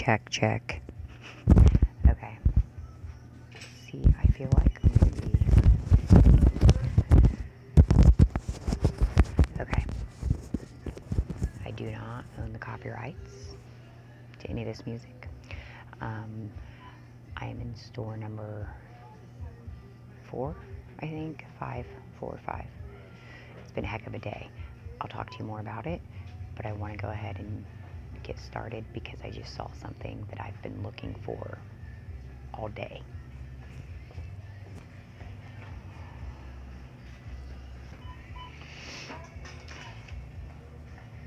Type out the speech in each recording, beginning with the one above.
check, check. Okay. See, I feel like maybe. Okay. I do not own the copyrights to any of this music. Um, I am in store number four, I think. Five, four, five. It's been a heck of a day. I'll talk to you more about it, but I want to go ahead and get started because I just saw something that I've been looking for all day.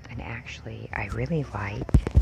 And actually, I really like.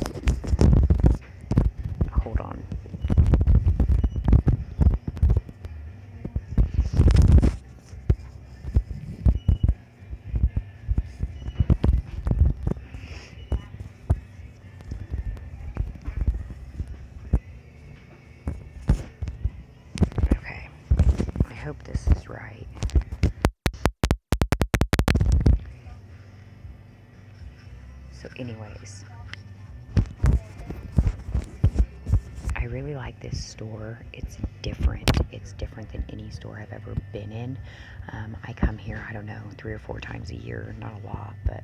It's different. It's different than any store I've ever been in. Um, I come here, I don't know, three or four times a year. Not a lot, but.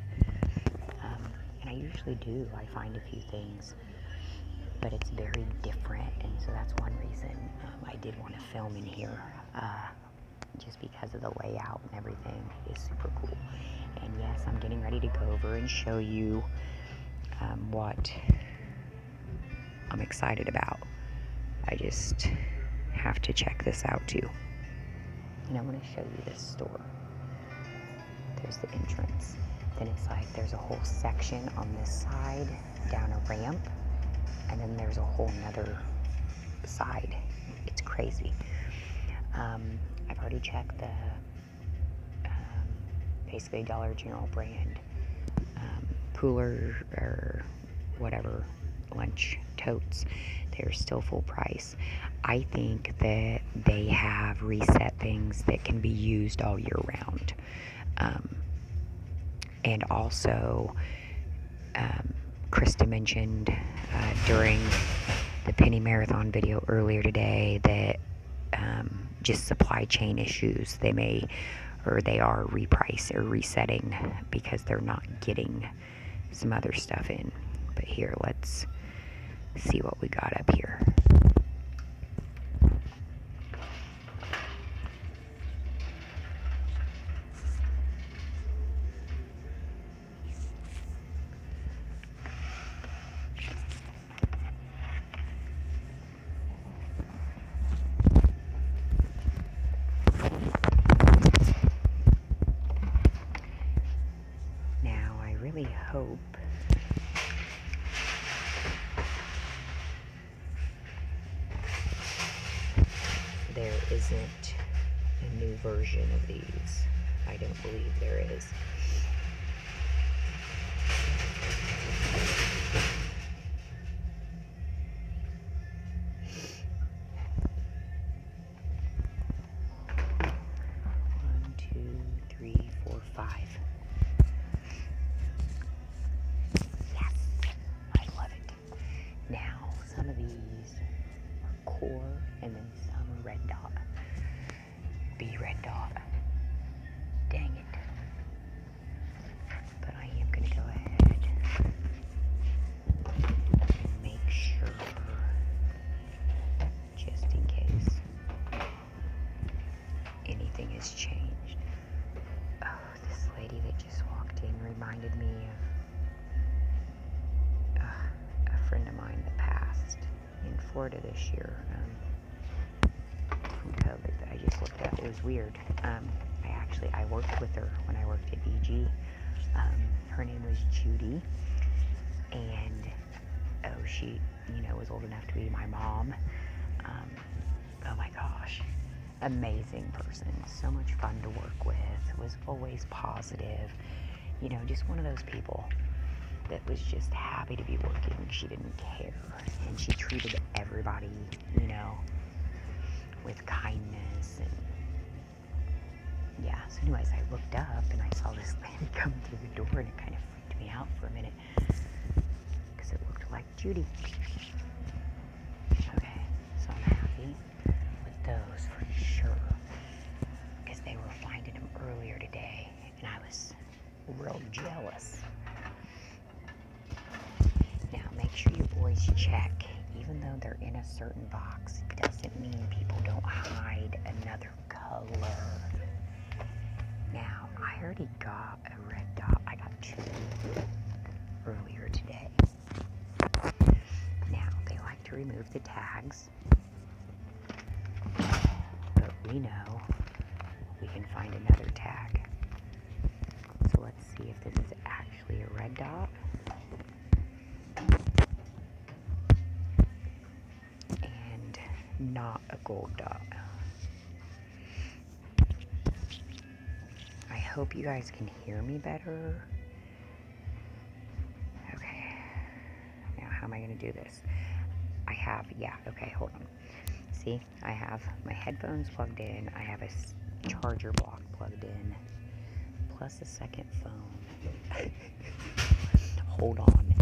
Um, and I usually do. I find a few things. But it's very different, and so that's one reason um, I did want to film in here. Uh, just because of the layout and everything is super cool. And yes, I'm getting ready to go over and show you um, what I'm excited about. I just have to check this out too. And I'm going to show you this store. There's the entrance. Then it's like there's a whole section on this side down a ramp. And then there's a whole nother side. It's crazy. Um, I've already checked the um, basically Dollar General brand um, cooler or whatever lunch totes. They're still full price. I think that they have reset things that can be used all year round. Um, and also, um, Christa mentioned uh, during the Penny Marathon video earlier today that um, just supply chain issues. They may or they are reprice or resetting because they're not getting some other stuff in. But here, let's see what we got up here. Isn't a new version of these. I don't believe there is. Um, COVID that I just looked. It was weird. Um, I actually I worked with her when I worked at DG. Um, her name was Judy, and oh, she you know was old enough to be my mom. Um, oh my gosh, amazing person. So much fun to work with. Was always positive. You know, just one of those people that was just happy to be working. She didn't care. And she treated everybody, you know, with kindness and yeah. So anyways, I looked up and I saw this lady come through the door and it kind of freaked me out for a minute. Cause it looked like Judy. Okay, so I'm happy with those for sure because they were finding them earlier today and I was real jealous. Now make sure you always check, even though they're in a certain box, it doesn't mean people don't hide another color. Now, I already got a red dot. I got two earlier today. Now, they like to remove the tags, but we know we can find another tag. So let's see if this is actually a red dot. And not a gold dot. I hope you guys can hear me better. Okay. Now, how am I going to do this? I have, yeah, okay, hold on. See, I have my headphones plugged in, I have a charger block plugged in, plus a second phone. hold on.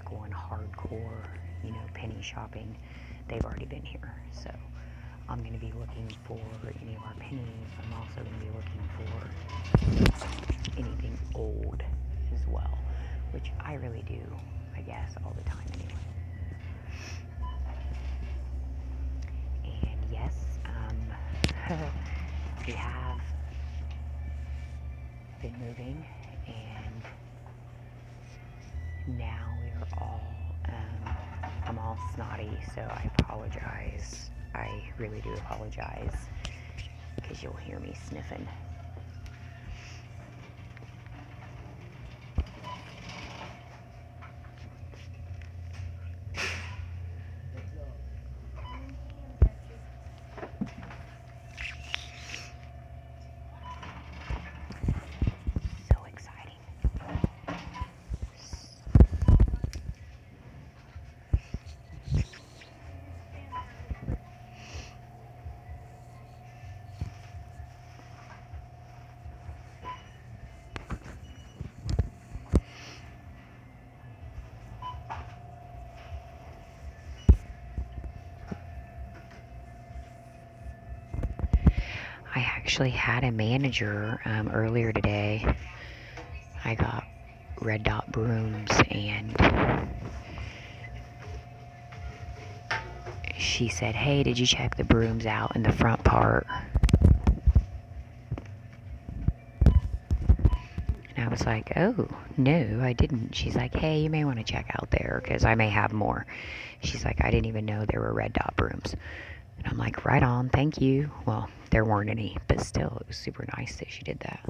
Going hardcore, you know, penny shopping, they've already been here. So I'm going to be looking for any of our pennies. I'm also going to be looking for anything old as well, which I really do, I guess, all the time anyway. And yes, um, we have been moving, all, um, I'm all snotty, so I apologize. I really do apologize because you'll hear me sniffing. So exciting. I actually had a manager um, earlier today. I got red dot brooms and she said, Hey, did you check the brooms out in the front part? And I was like, Oh, no, I didn't. She's like, Hey, you may want to check out there because I may have more. She's like, I didn't even know there were red dot brooms. And I'm like, right on, thank you. Well, there weren't any, but still, it was super nice that she did that.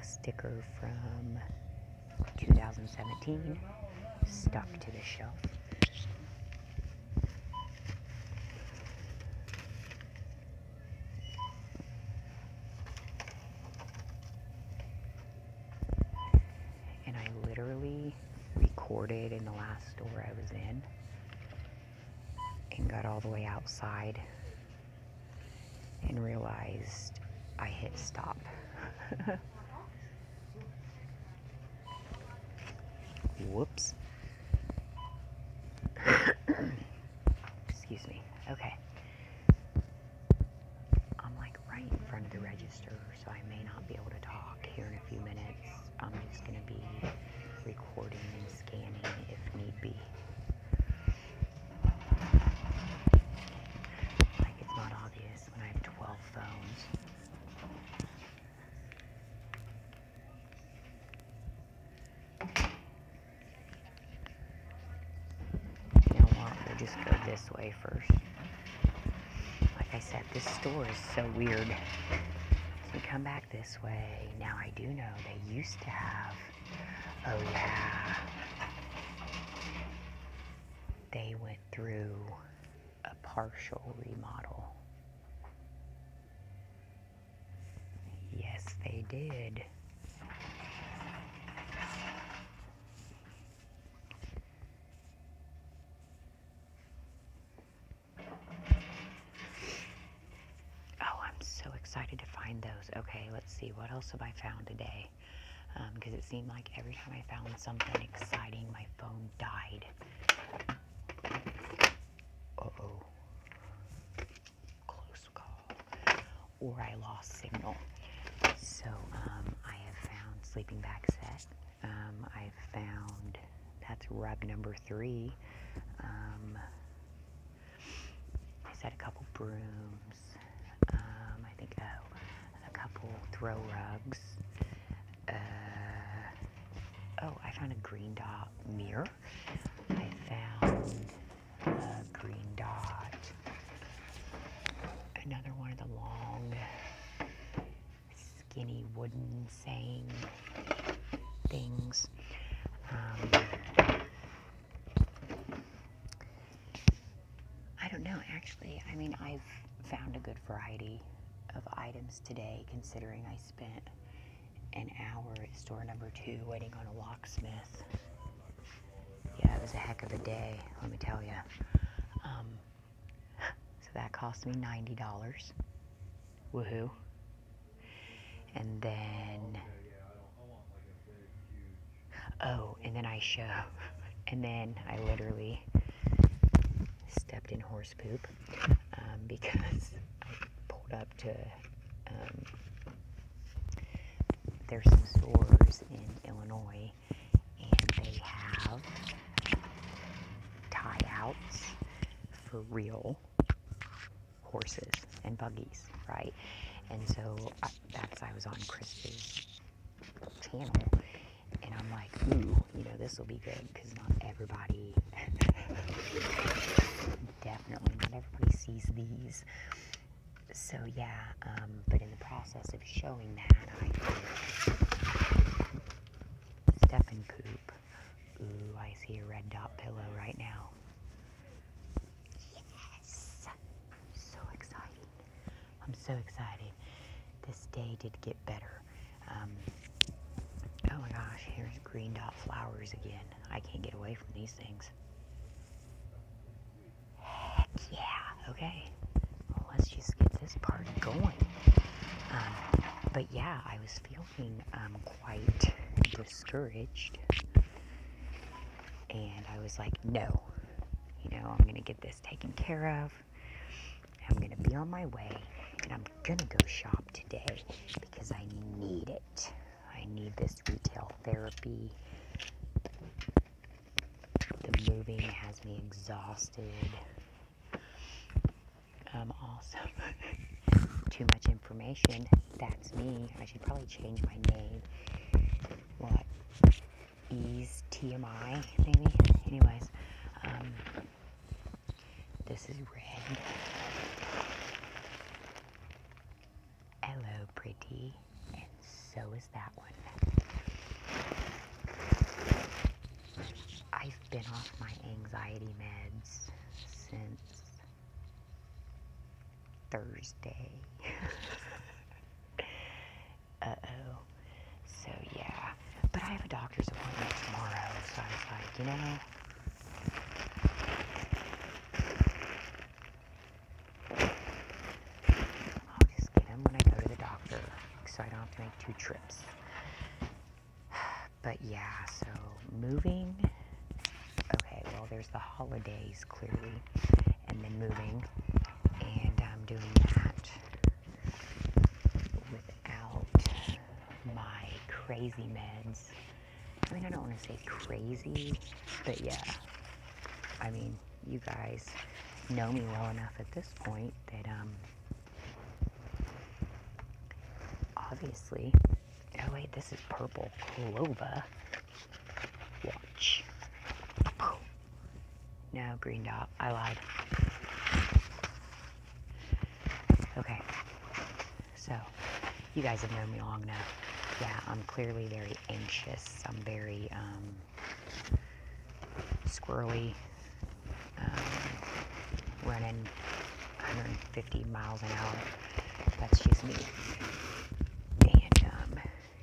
A sticker from 2017 stuck to the shelf. literally recorded in the last store I was in and got all the way outside and realized I hit stop. Whoops. Excuse me. Okay. I'm like right in front of the register, so I may not be able to talk here in a few minutes. I'm just going to be recording and scanning if need be. Like it's not obvious when I have 12 phones. You know what, we'll just go this way first. Like I said, this store is so weird. So we come back this way. Now I do know they used to have oh yeah, they went through a partial remodel. Yes, they did. Oh, I'm so excited to find those. Okay, let's see. What else have I found today? Because it seemed like every time I found something exciting, my phone died. Uh oh. Close call. Or I lost signal. So, um, I have found sleeping bag set. Um, I've found that's rug number three. Um, I said a couple brooms. Um, I think, oh, a couple throw rugs. Oh, I found a green dot mirror. I found a green dot. Another one of the long, skinny wooden saying things. Um, I don't know, actually. I mean, I've found a good variety of items today, considering I spent an hour at store number two waiting on a locksmith. Yeah, it was a heck of a day, let me tell you. Um, so that cost me $90. Woohoo. And then, oh, and then I show, and then I literally stepped in horse poop um, because I pulled up to. Um, there's some stores in Illinois, and they have tie outs for real horses and buggies, right? And so I, that's I was on Chris's channel, and I'm like, ooh, you know, this will be good because not everybody, definitely not everybody sees these. So yeah, um, but in the process of showing that, I did. Ooh, I see a red dot pillow right now. Yes, so exciting. I'm so excited. This day did get better. Um, oh my gosh, here's green dot flowers again. I can't get away from these things. Heck yeah, okay. Well, let's just get this party going. Um, but yeah, I was feeling um, quite discouraged. And I was like, no, you know, I'm going to get this taken care of. I'm going to be on my way. And I'm going to go shop today because I need it. I need this retail therapy. The moving has me exhausted. Um, also, too much information. That's me. I should probably change my name. What? EZ TMI, maybe? Anyways, um, this is red. Hello, pretty. And so is that one. I've been off my anxiety meds since Thursday. uh oh. So, yeah. But I have a doctor's appointment tomorrow, so I was like, you know. I'll just get them when I go to the doctor so I don't have to make two trips. But yeah, so moving. Okay, well, there's the holidays clearly, and then moving, doing that without my crazy meds. I mean, I don't want to say crazy, but yeah. I mean, you guys know me well enough at this point that, um, obviously. Oh, wait, this is purple clover. Watch. No, green dot. I lied. Okay. So, you guys have known me long enough. Yeah, I'm clearly very anxious. I'm very um, squirrely, um, running 150 miles an hour. That's just me. And um,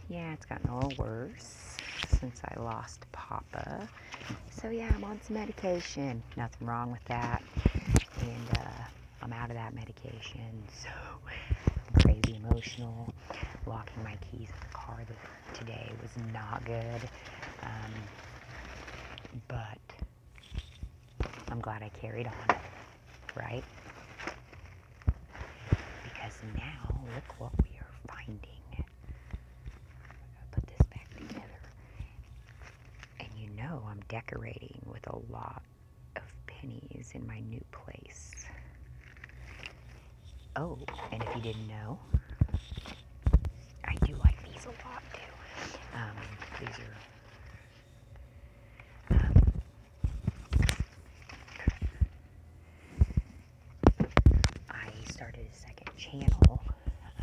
yeah, it's gotten a little worse since I lost Papa. So yeah, I'm on some medication. Nothing wrong with that. And uh, I'm out of that medication, so Emotional. Locking my keys in the car today was not good. Um, but I'm glad I carried on, right? Because now, look what we are finding. Put this back together. And you know I'm decorating with a lot of pennies in my new place. Oh, and if you didn't know, I do like these a lot too. Um, these are um, I started a second channel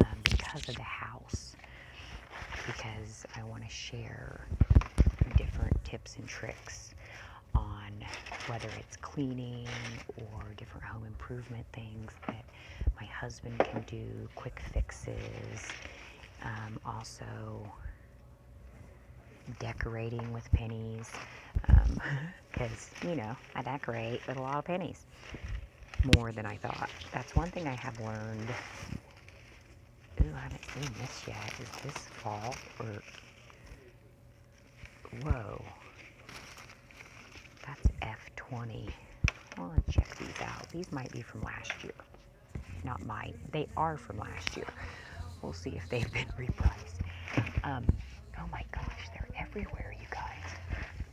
um, because of the house, because I want to share different tips and tricks on whether it's cleaning or different home improvement things that husband can do, quick fixes, um, also decorating with pennies, because, um, you know, I decorate with a lot of pennies, more than I thought. That's one thing I have learned. Ooh, I haven't seen this yet. Is this fall or... Whoa. That's F20. Well, let's check these out. These might be from last year not mine. They are from last year. We'll see if they've been repriced. Um, oh my gosh, they're everywhere, you guys.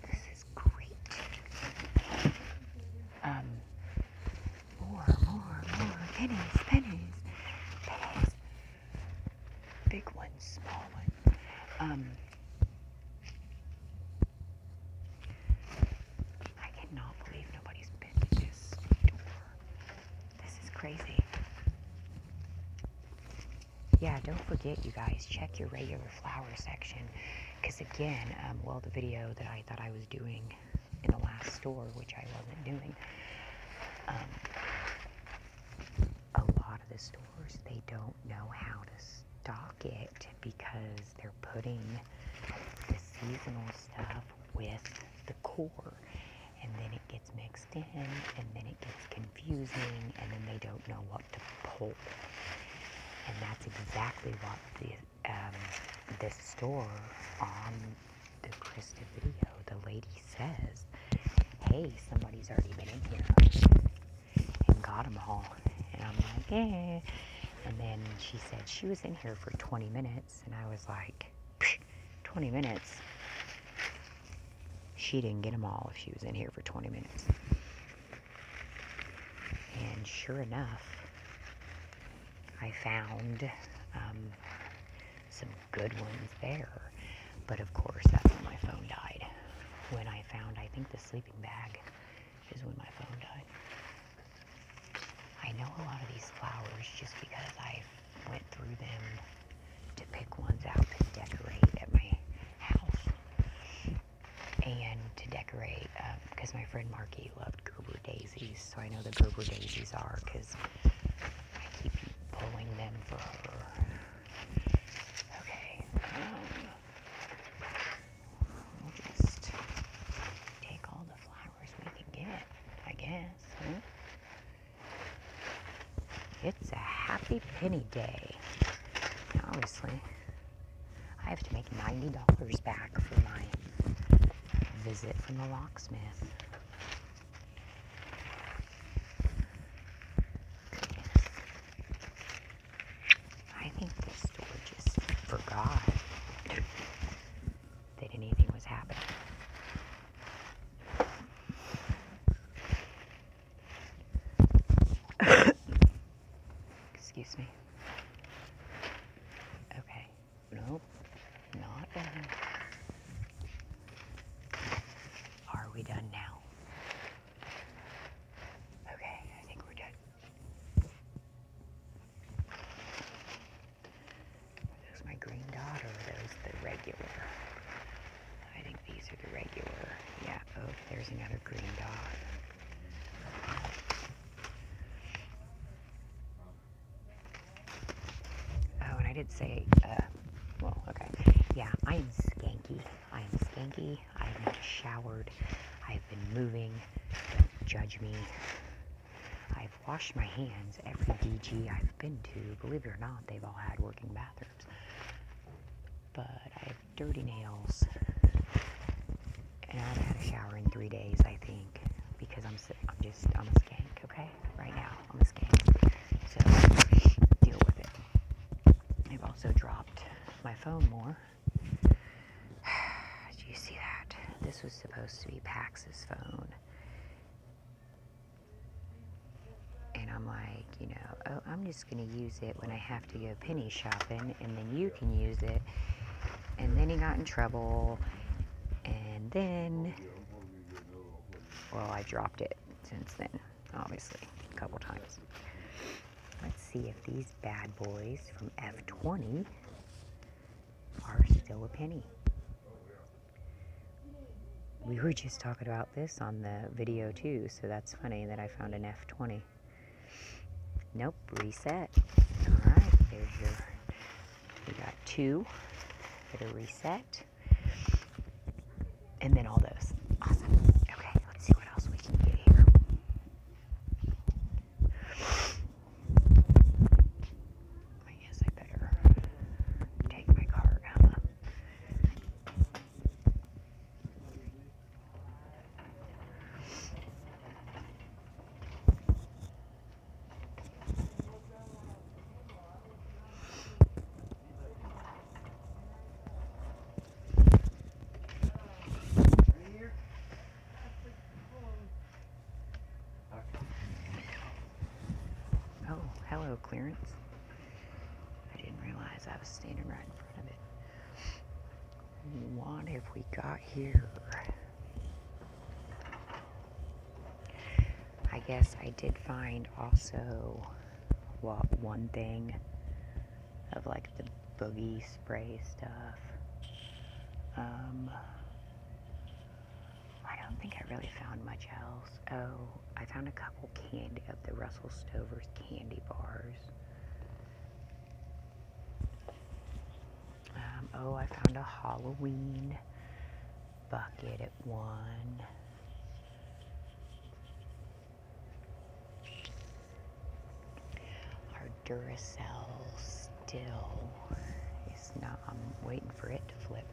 This is great. Um, more, more, more. Pennies, pennies, pennies. Big ones, small ones. Um, I cannot believe nobody's been to this store. This is crazy yeah, don't forget, you guys, check your regular flower section. Because again, um, well, the video that I thought I was doing in the last store, which I wasn't doing, um, a lot of the stores, they don't know how to stock it because they're putting the seasonal stuff with the core. And then it gets mixed in, and then it gets confusing, and then they don't know what to pull. And that's exactly what the um, this store on the Christa video, the lady says, hey, somebody's already been in here and got them all. And I'm like, eh. And then she said she was in here for 20 minutes. And I was like, 20 minutes? She didn't get them all if she was in here for 20 minutes. And sure enough, I found um, some good ones there. But of course, that's when my phone died. When I found, I think the sleeping bag is when my phone died. I know a lot of these flowers just because I went through them to pick ones out to decorate at my house. And to decorate, because um, my friend Marky loved Gerber daisies, so I know the Gerber daisies are because pulling them for her. Okay. Um, we'll just take all the flowers we can get, I guess. Huh? It's a happy penny day. Obviously, I have to make $90 back for my visit from the locksmith. Excuse me. Okay. Nope. Not done. Are we done now? did say, uh, well, okay. Yeah, I am skanky. I am skanky. I have not showered. I've been moving. Don't judge me. I've washed my hands every DG I've been to. Believe it or not, they've all had working bathrooms. But I have dirty nails. And I haven't had a shower in three days, I think. Because I'm, I'm just, I'm a skank, okay? Right now, I'm a skank. So, deal with it. I've also dropped my phone more. Did you see that? This was supposed to be Pax's phone. I'm like, you know, oh, I'm just going to use it when I have to go penny shopping, and then you can use it. And then he got in trouble, and then, well, I dropped it since then, obviously, a couple times. Let's see if these bad boys from F20 are still a penny. We were just talking about this on the video too, so that's funny that I found an F20. Nope, reset. Alright, there's your, we got two that are reset. And then all those. Awesome. Okay, let's see what else we can get here. I guess I better take my card, huh? Oh, hello, clearance. I didn't realize I was standing right in front of it. What have we got here? I guess I did find also what one thing of like the boogie spray stuff. Um, I don't think I really found much else. Oh, I found a couple candy of the Russell Stover's candy bars. Um, oh, I found a Halloween bucket at one. Our Duracell still is not. I'm waiting for it to flip.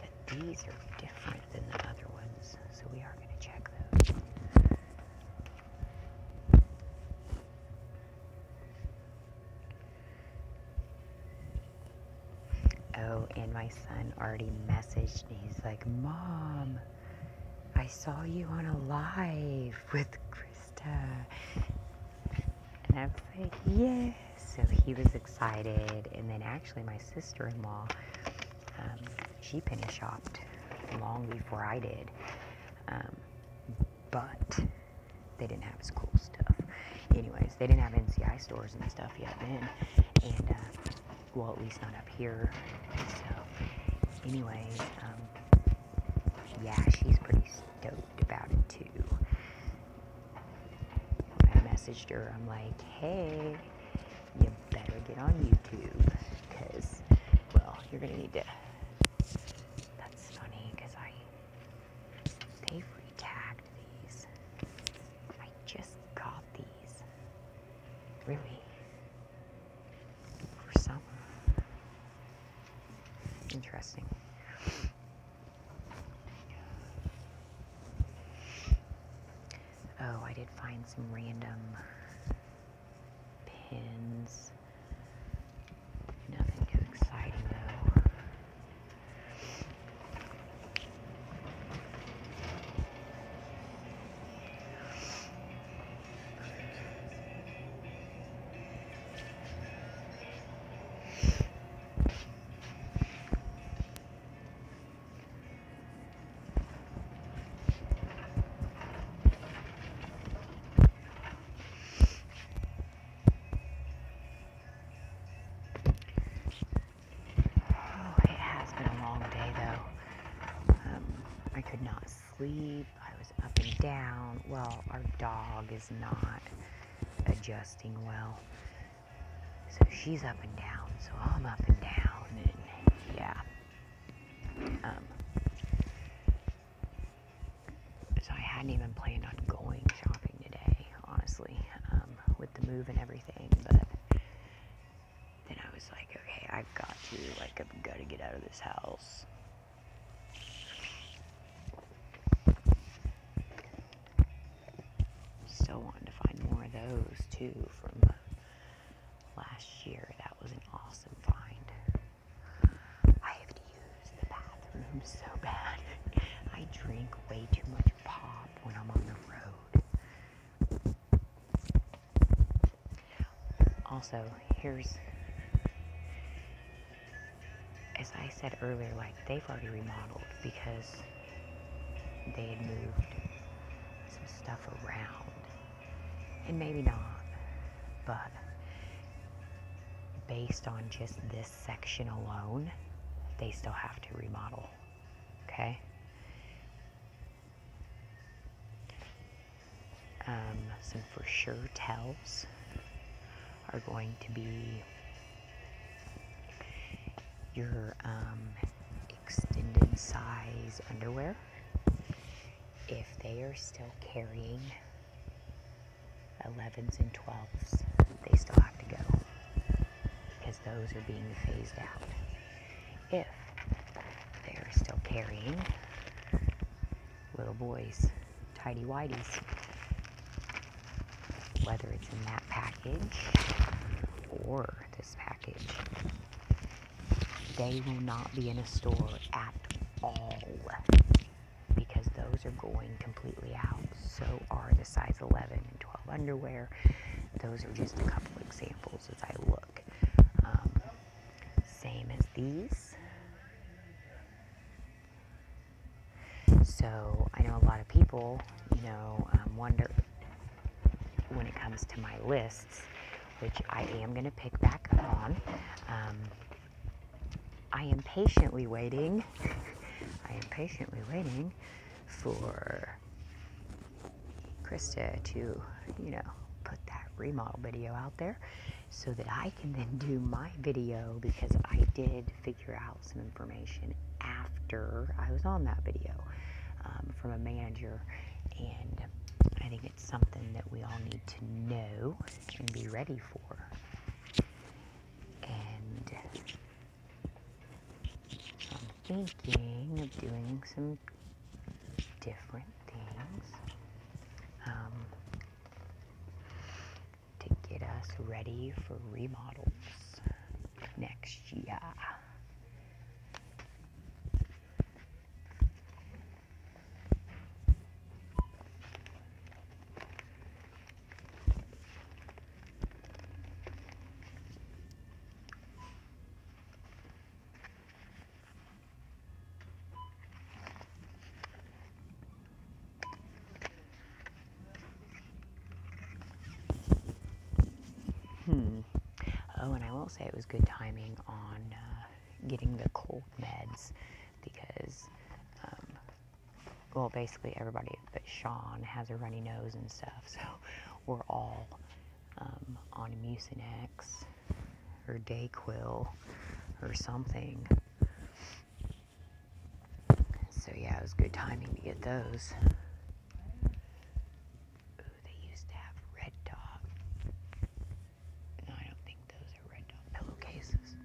But these are different than the other ones, so we are going to check those. Oh, and my son already messaged me. He's like, Mom, I saw you on a live with Christa. And I was like, yes. So he was excited. And then actually, my sister in law, um, she penny shopped long before I did. Um, but they didn't have as cool stuff. Anyways, they didn't have NCI stores and stuff yet then. And, uh, well, at least not up here. So, anyways, um, yeah, she's pretty stoked about it too. I messaged her, I'm like, hey, you better get on YouTube, because, well, you're gonna need to. Not sleep. I was up and down. Well, our dog is not adjusting well. So she's up and down, so I'm up and down, and yeah. Um, so I hadn't even planned on going shopping today, honestly, um, with the move and everything, but then I was like, okay, I've got to, like, I've got to get out of this house. Still wanting to find more of those too from last year. That was an awesome find. I have to use the bathroom so bad. I drink way too much pop when I'm on the road. Also, here's as I said earlier, like they've already remodeled because they had moved some stuff around. And maybe not, but based on just this section alone, they still have to remodel. Okay? Um, some for sure tells are going to be your um, extended size underwear. If they are still carrying 11s and 12s, they still have to go because those are being phased out. If they are still carrying little boys, tidy whities, whether it's in that package or this package, they will not be in a store at all because those are going completely out. So are the size 11 and 12 underwear. Those are just a couple examples as I look. Um, same as these. So I know a lot of people, you know, um, wonder when it comes to my lists, which I am going to pick back up on. Um, I am patiently waiting. I am patiently waiting for Christa to, you know, put that remodel video out there so that I can then do my video because I did figure out some information after I was on that video um, from a manager and I think it's something that we all need to know and be ready for. And I'm thinking of doing some different things um, to get us ready for remodels next year. Hmm. Oh, and I will say it was good timing on uh, getting the cold meds because, um, well, basically everybody but Sean has a runny nose and stuff, so we're all um, on Mucinex or Dayquil or something. So yeah, it was good timing to get those. Ooh, they used to have Red Dot. No, I don't think those are Red Dot pillowcases.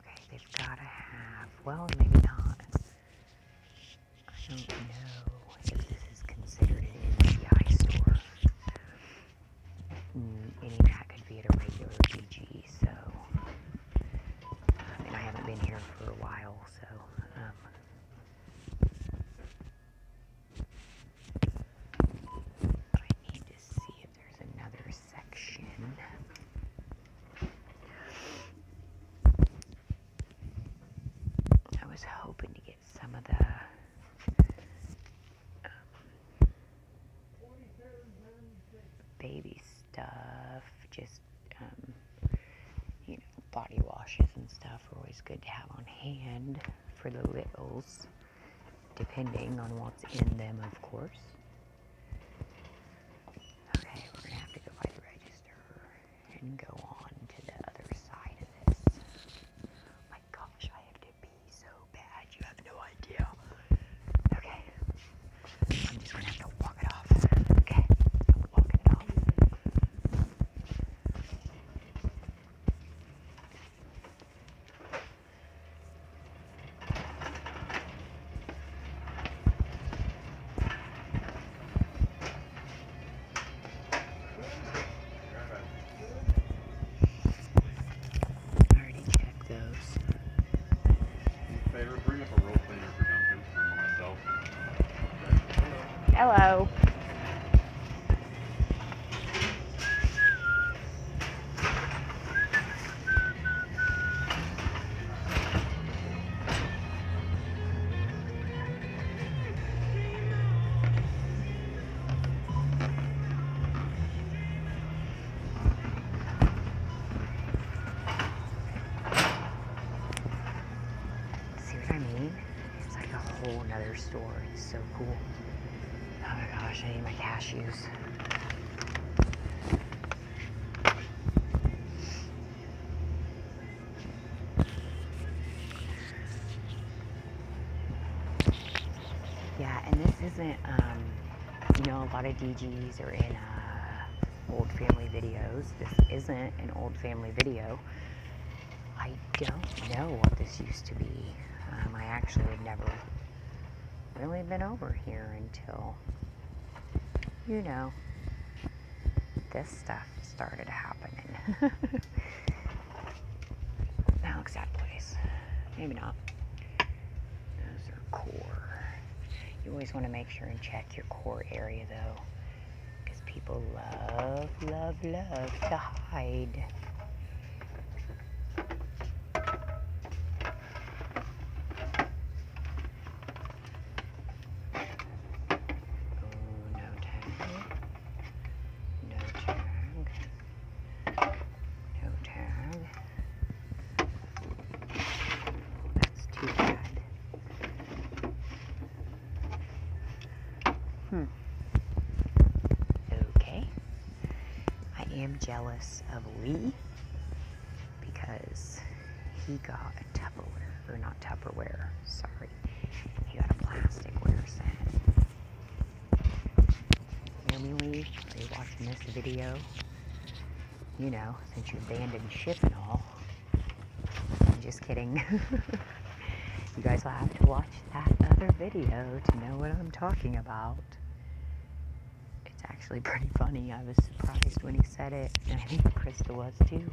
Okay, they've got to have, well, maybe not. I don't know if this is considered an NCI store. Mm, any of that could be at a regular DG, so. And I haven't been here for a while, so. Um, I need to see if there's another section. I was hoping to get some of the um, baby stuff, just um, you know, body washes and stuff are always good to have on hand. for the littles, depending on what's in them, of course. Store. It's so cool. Oh my gosh, I need my cashews. Yeah, and this isn't, um, you know, a lot of DGs are in uh, old family videos. This isn't an old family video. I don't know what this used to be. Um, I actually would never really been over here until, you know, this stuff started happening. that looks of place. Maybe not. Those are core. You always want to make sure and check your core area though. Because people love, love, love to hide. Oh, no tag. No tag. No tag. That's too bad. Hmm. Okay. I am jealous of Lee because he got a Tupperware, or not Tupperware, sorry. He got a plasticware set. Lee? Are you watching this video? You know, since you abandoned ship and all. I'm just kidding. you guys will have to watch that other video to know what I'm talking about. Actually pretty funny. I was surprised when he said it, and I think Christa was too.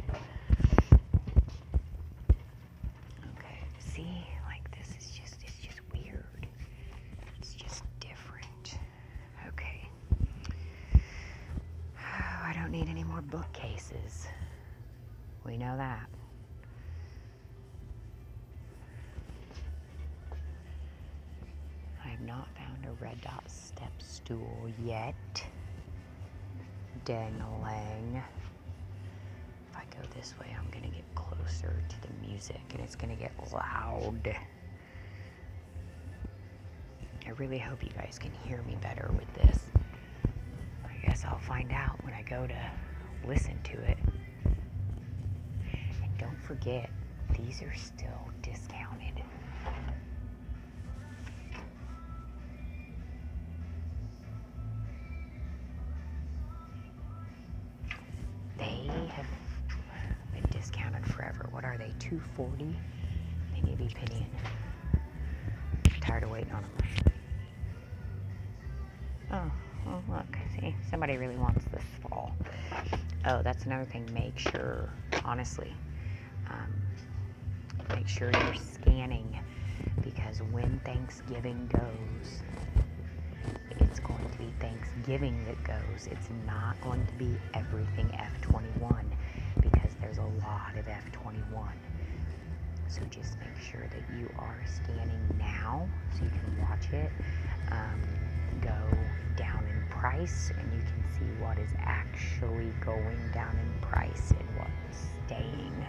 Dang-a-lang. If I go this way, I'm gonna get closer to the music and it's gonna get loud. I really hope you guys can hear me better with this. I guess I'll find out when I go to listen to it. And don't forget, these are still discounted. 40. They may be pennying. Tired of waiting on them. Oh, well, look. See, somebody really wants this fall. Oh, that's another thing. Make sure, honestly, um, make sure you're scanning because when Thanksgiving goes, it's going to be Thanksgiving that goes. It's not going to be everything F21 because there's a lot of F21. So just make sure that you are scanning now so you can watch it. Um, go down in price and you can see what is actually going down in price and what is staying.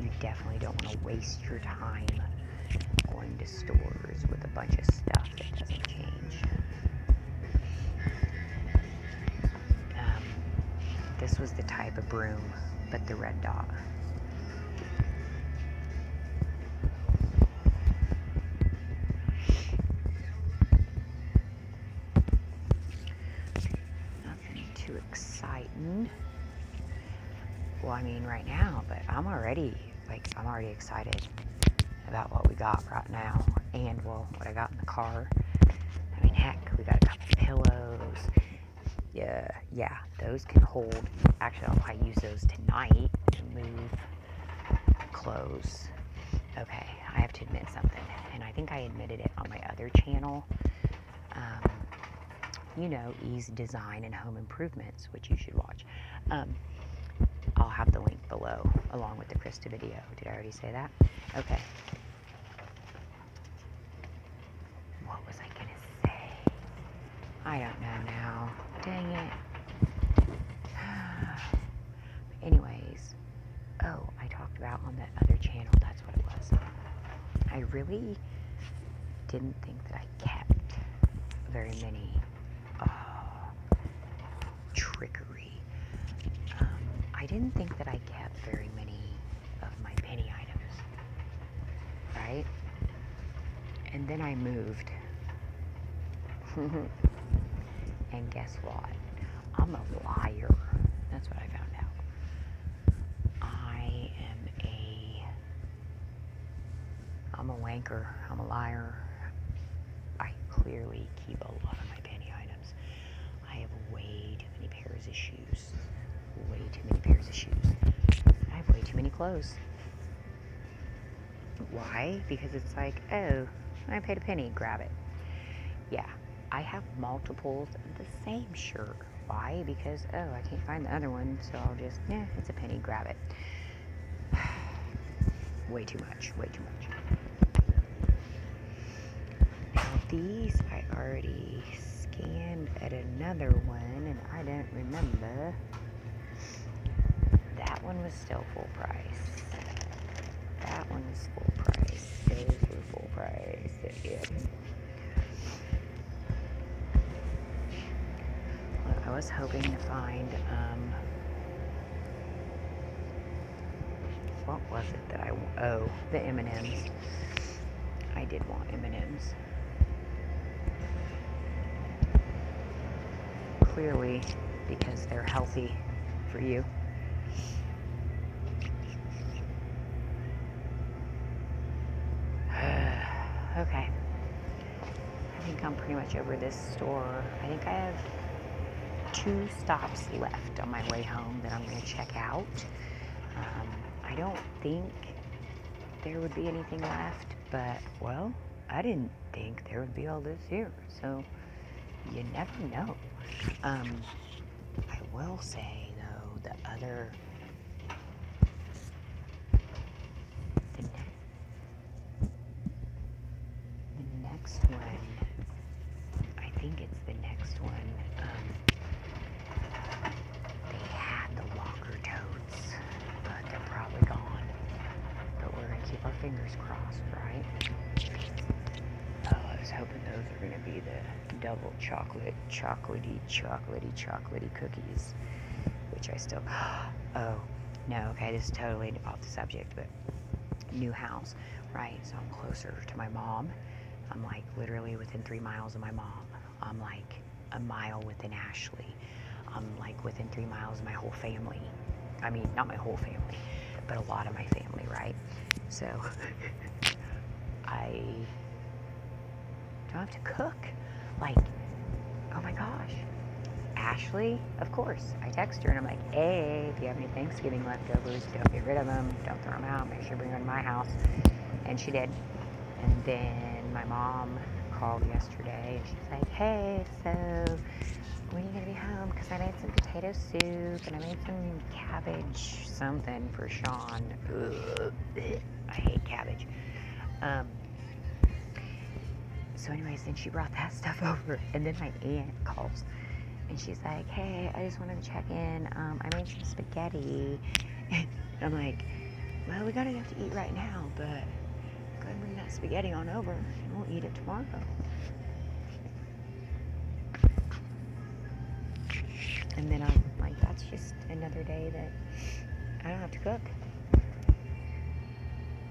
You definitely don't want to waste your time going to stores with a bunch of stuff that doesn't change. Um, this was the type of broom, but the red dot. Too exciting. Well, I mean, right now, but I'm already, like, I'm already excited about what we got right now. And, well, what I got in the car. I mean, heck, we got a couple pillows. Yeah, yeah, those can hold. Actually, I'll probably use those tonight to move clothes. Okay, I have to admit something, and I think I admitted it on my other channel. You know, EZ Design and Home Improvements, which you should watch. Um, I'll have the link below along with the Christa video. Did I already say that? Okay. What was I gonna say? I don't know now. Dang it. Anyways, oh, I talked about on that other channel. That's what it was. I really didn't think that I kept very many uh, trickery. Um, I didn't think that I kept very many of my penny items, right? And then I moved. and guess what? I'm a liar. That's what I found out. I am a I'm a wanker. I'm a liar. I clearly keep a lot of my penny items. I have way too many pairs of shoes. Way too many pairs of shoes. I have way too many clothes. Why? Because it's like, oh, I paid a penny, grab it. Yeah, I have multiples of the same shirt. Why? Because, oh, I can't find the other one, so I'll just, yeah, it's a penny, grab it. way too much, way too much. Now, these I already scanned at another one, and I don't remember. That one was still full price. That one was full price. Those were full price. Yeah. I was hoping to find, um, what was it that I, oh, the M&Ms. I did want M&Ms. Clearly, because they're healthy for you. okay. I think I'm pretty much over this store. I think I have two stops left on my way home that I'm going to check out. Um, I don't think there would be anything left, but well, I didn't think there would be all this here, so you never know. Um, I will say though, the other. The, ne- the next one, I think it's the next one. Um, they had the locker totes, but they're probably gone. But we're gonna keep our fingers crossed, right? Oh, I was hoping those were gonna be the double chocolate, chocolatey, chocolatey, chocolatey cookies, which I still. Oh, no, okay, this is totally off the subject, but new house, right? So I'm closer to my mom. I'm like literally within three miles of my mom. I'm like a mile within Ashley. I'm like within three miles of my whole family. I mean, not my whole family, but a lot of my family, right? So I don't have to cook. Like, my gosh. Ashley, of course. I text her and I'm like, hey, if you have any Thanksgiving leftovers, don't get rid of them. Don't throw them out. Make sure you bring them to my house. And she did. And then my mom called yesterday and she's like, hey, so when are you gonna be home? Because I made some potato soup and I made some cabbage something for Sean. Ugh, I hate cabbage. Um, so, anyways, then she brought that stuff over, and then my aunt calls, and she's like, "Hey, I just wanted to check in. Um, I made some spaghetti." And I'm like, Well, we gotta have to eat right now, but go ahead and bring that spaghetti on over and we'll eat it tomorrow. And then I'm like, that's just another day that I don't have to cook.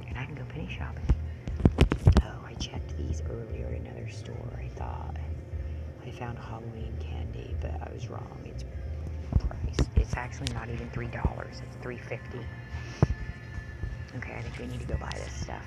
And I can go penny shopping. I checked these earlier at another store. I thought I found Halloween candy, but I was wrong. It's priced. It's actually not even three dollars. It's three fifty. Okay, I think we need to go buy this stuff.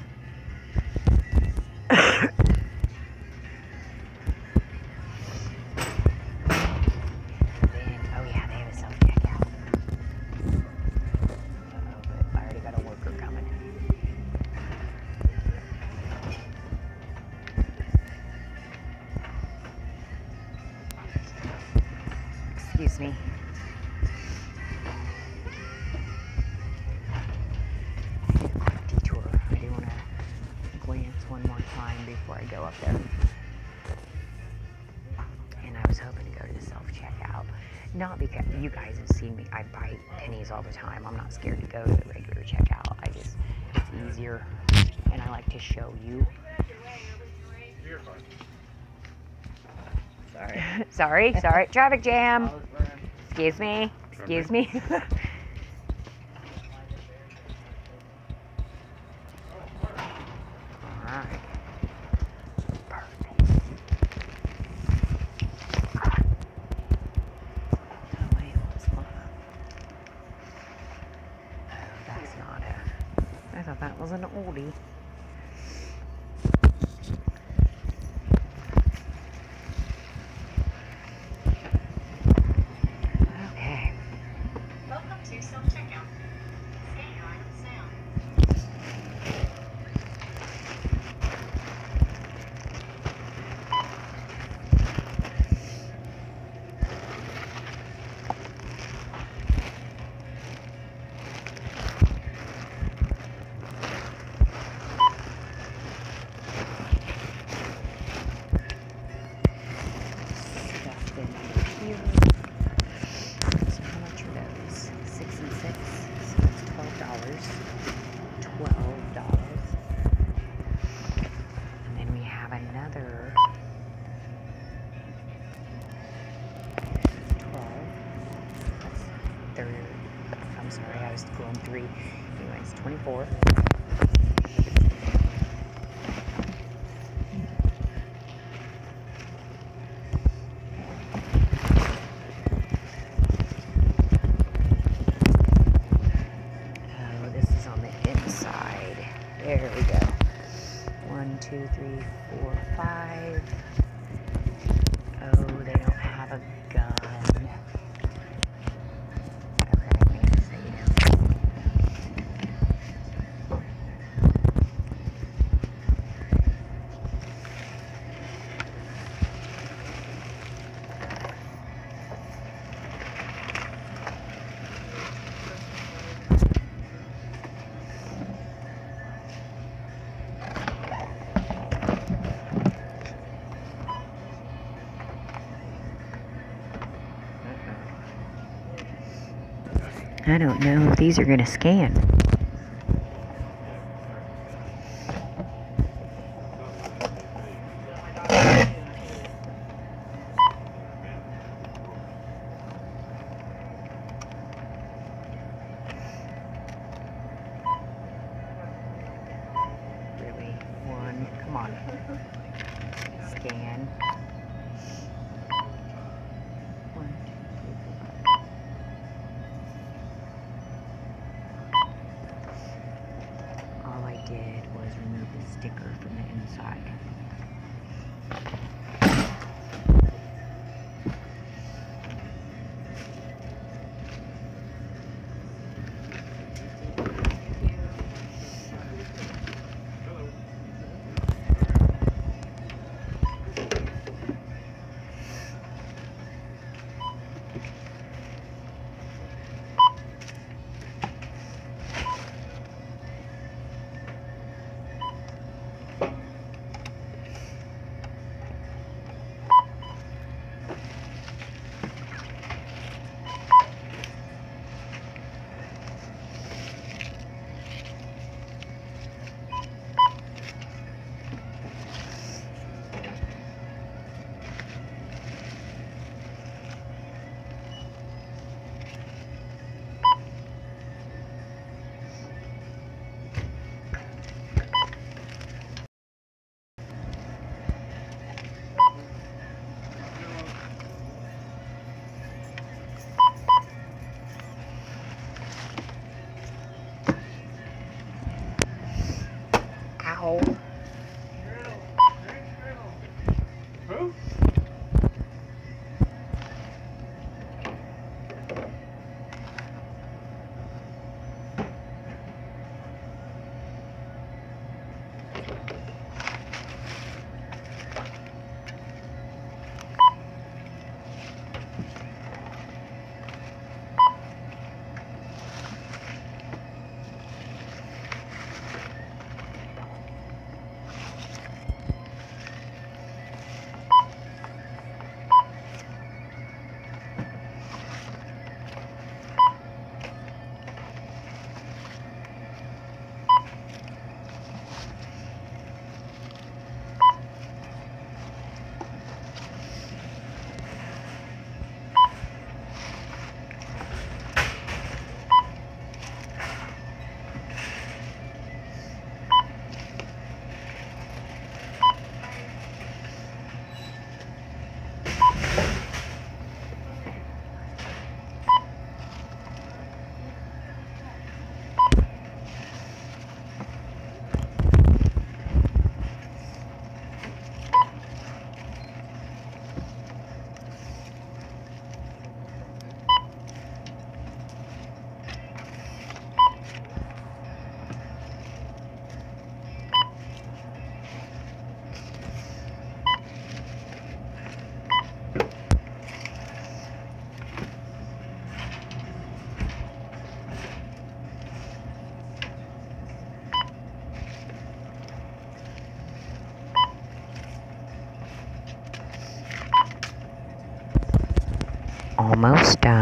Pennies all the time. I'm not scared to go to the regular checkout. I just, it's easier. And I like to show you. Sorry. sorry, sorry. Traffic jam. I was running. Excuse me. Excuse me. Alright. Perfect. Oh, wait, what's that? Oh, that's not a. I thought that was an oldie. Okay. Welcome to self-checkout. Scan your items now. stuff in here. So how much are those? Six and six. So it's twelve dollars. Twelve dollars. And then we have another twelve. That's third. I'm sorry, I was going three. Anyways, twenty-four. Oh, this is on the inside. There we go. One, two, three, four, five. Oh, they don't have a gun. Okay, maybe so you know. I don't know if these are going to scan. Almost done.